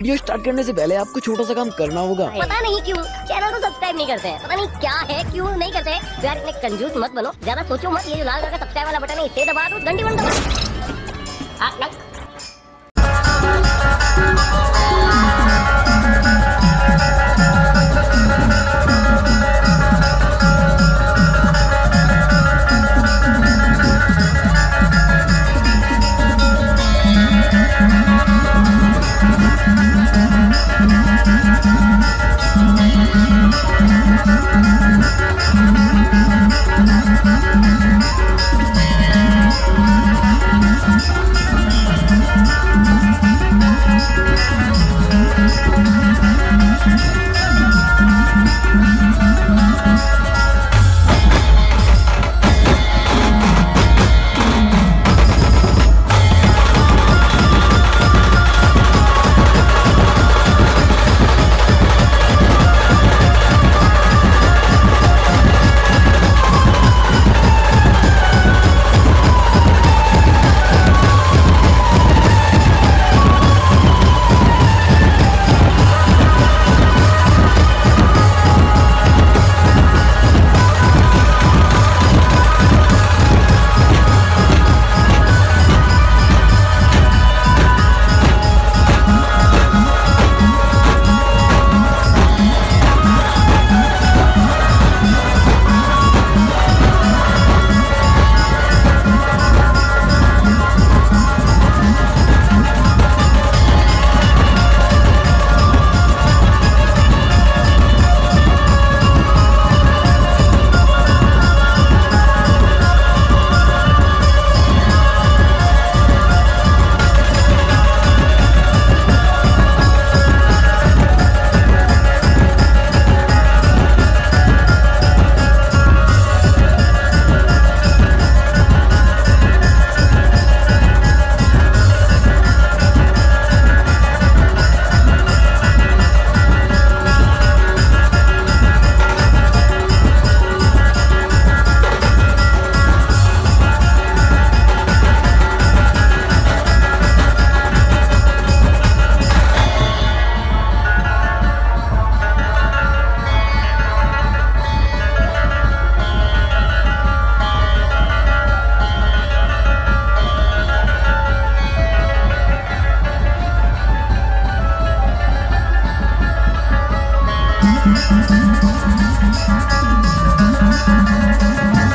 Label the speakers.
Speaker 1: Video start करने से पहले आपको छोटा सा काम करना होगा।
Speaker 2: पता नहीं क्यों चैनल को सब्सक्राइब नहीं करते। हैं पता नहीं क्या है, क्यों नहीं करते। हैं यार, इतने कंजूस मत बनो। ज़्यादा सोचो मत, ये लाल रंग का सब्सक्राइब वाला बटन है, इसे दबा दो, घंटी बंद दबा なるほど。